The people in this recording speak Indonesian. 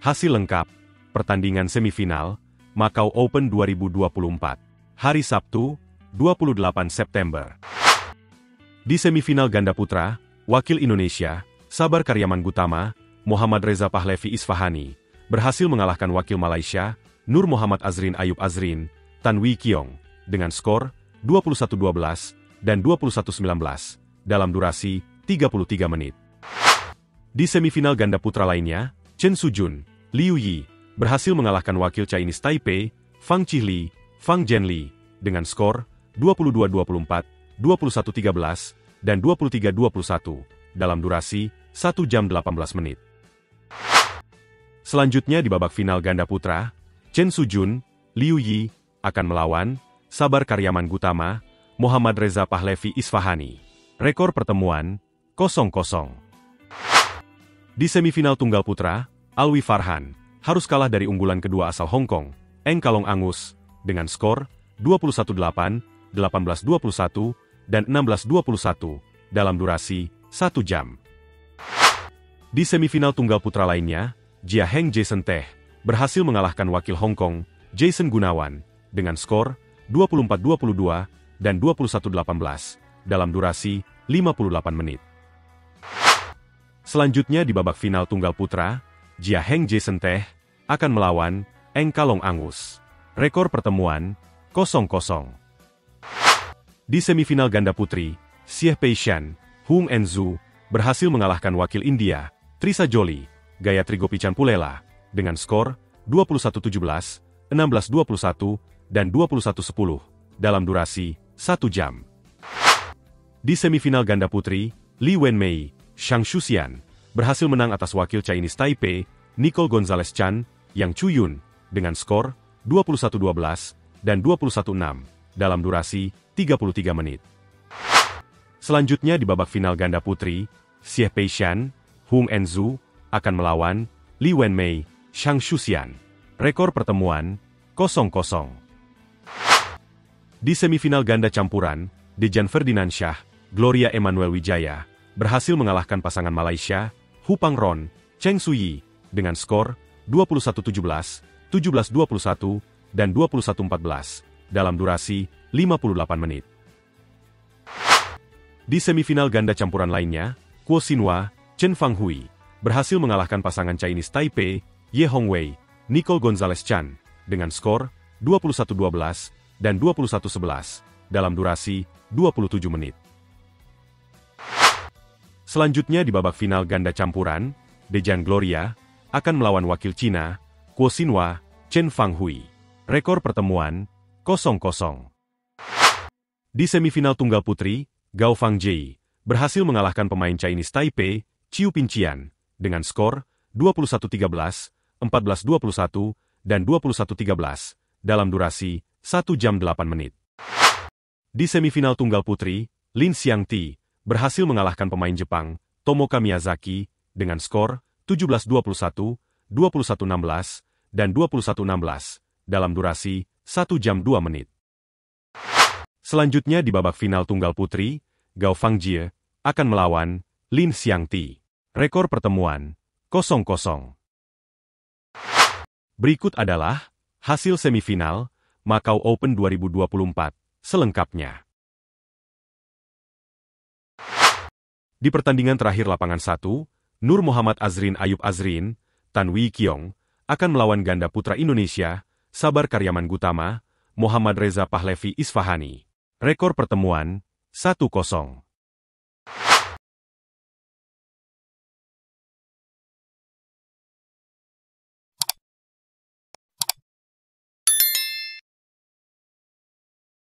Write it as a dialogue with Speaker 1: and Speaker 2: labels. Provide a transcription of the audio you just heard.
Speaker 1: Hasil lengkap, pertandingan semifinal, Macau Open 2024. Hari Sabtu, 28 September. Di semifinal ganda putra, wakil Indonesia, Sabar Karyaman Gutama, Muhammad Reza Pahlevi Isfahani, berhasil mengalahkan wakil Malaysia, Nur Muhammad Azrin Ayub Azrin, Tan Wee Kiong, dengan skor 21-12 dan 21-19 dalam durasi 33 menit. Di semifinal ganda putra lainnya, Chen Sujun, Liu Yi, berhasil mengalahkan wakil Chinese Taipei, Fang Chihli, Fang Zhenli, dengan skor 22-24, 21-13, dan 23-21, dalam durasi 1 jam 18 menit. Selanjutnya di babak final ganda putra, Chen Sujun, Liu Yi, akan melawan Sabar Karyaman Gutama, Muhammad Reza Pahlevi Isfahani. Rekor pertemuan, 0-0. Di semifinal tunggal putra, Alwi Farhan harus kalah dari unggulan kedua asal Hong Kong, Eng Kalong Angus, dengan skor 21-8, 18-21, dan 16-21 dalam durasi 1 jam. Di semifinal tunggal putra lainnya, Jia Heng Jason Teh berhasil mengalahkan wakil Hong Kong, Jason Gunawan, dengan skor 24-22 dan 21-18 dalam durasi 58 menit. Selanjutnya di babak final tunggal putra, Jia Heng Jason Teh akan melawan Eng Kalong Angus. Rekor pertemuan 0-0. Di semifinal ganda putri, Xie Peishan, Hung Enzu, berhasil mengalahkan wakil India, Trisa Joli, Gayatri Gopichan Pulela, dengan skor 21-17, 16-21, dan 21-10, dalam durasi 1 jam. Di semifinal ganda putri, Li Wenmei, Shang Shuxian, berhasil menang atas wakil Chinese Taipei, Nicole Gonzalez Chan, Yang Chuyun, dengan skor 21-12 dan 21-6 dalam durasi 33 menit. Selanjutnya di babak final ganda putri, Xie Peishan, Hung Enzu, akan melawan Li Wenmei, Shang Shuxian. Rekor pertemuan 0-0. Di semifinal ganda campuran, Dejan Ferdinand Shah, Gloria Emmanuel Wijaya, berhasil mengalahkan pasangan Malaysia, Hu Pangron, Cheng Suyi, dengan skor 21-17, 17-21, dan 21-14, dalam durasi 58 menit. Di semifinal ganda campuran lainnya, Kuo Xinhua, Chen Fanghui, berhasil mengalahkan pasangan Chinese Taipei, Ye Hongwei, Nicole Gonzalez Chan, dengan skor 21-12 dan 21-11, dalam durasi 27 menit. Selanjutnya di babak final ganda campuran, Dejan Gloria akan melawan wakil Cina, Kuo Xinhua, Chen Fanghui. Rekor pertemuan 0-0. Di semifinal tunggal putri, Gao Fangjie berhasil mengalahkan pemain Chinese Taipei, Chiu Pinqian, dengan skor 21-13, 14-21, dan 21-13, dalam durasi 1 jam 8 menit. Di semifinal tunggal putri, Lin Xiangti berhasil mengalahkan pemain Jepang, Tomoka Miyazaki, dengan skor 17-21, 21-16, dan 21-16, dalam durasi 1 jam 2 menit. Selanjutnya di babak final tunggal putri, Gao Fangjie akan melawan Lin Xiangti. Rekor pertemuan 0-0. Berikut adalah hasil semifinal Macau Open 2024 selengkapnya. Di pertandingan terakhir lapangan 1, Nur Muhammad Azrin Ayub Azrin, Tan Wee Kiong, akan melawan ganda putra Indonesia, Sabar Karyaman Gutama, Muhammad Reza Pahlevi Isfahani. Rekor pertemuan, 1-0.